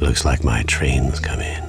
Looks like my train's come in.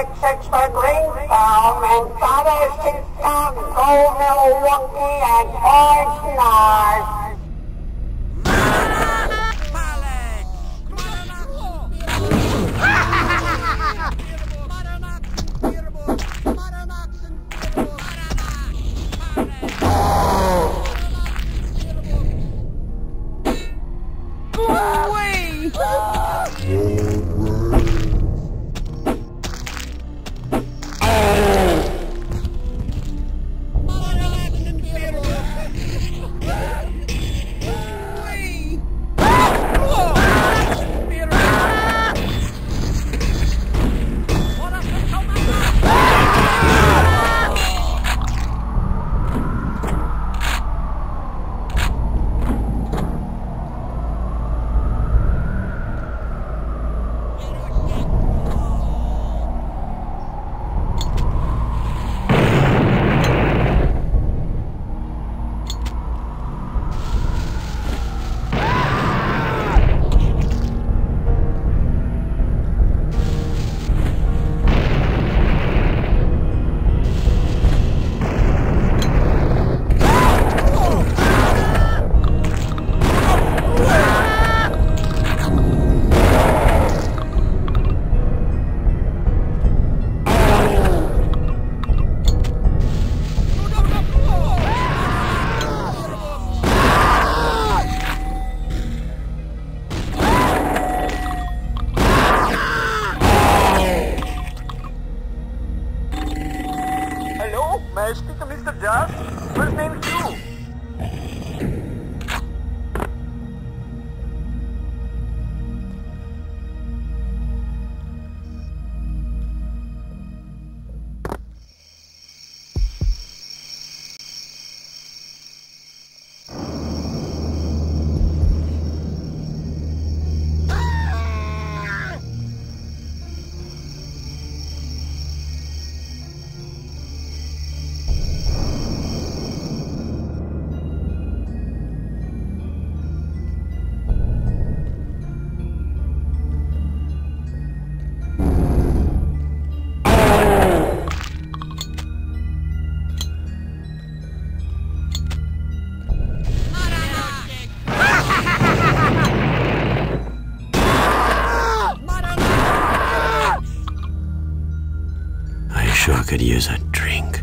665 Greenstown and Friday 6 Gold Milwaukee and Orange North. Could use a drink.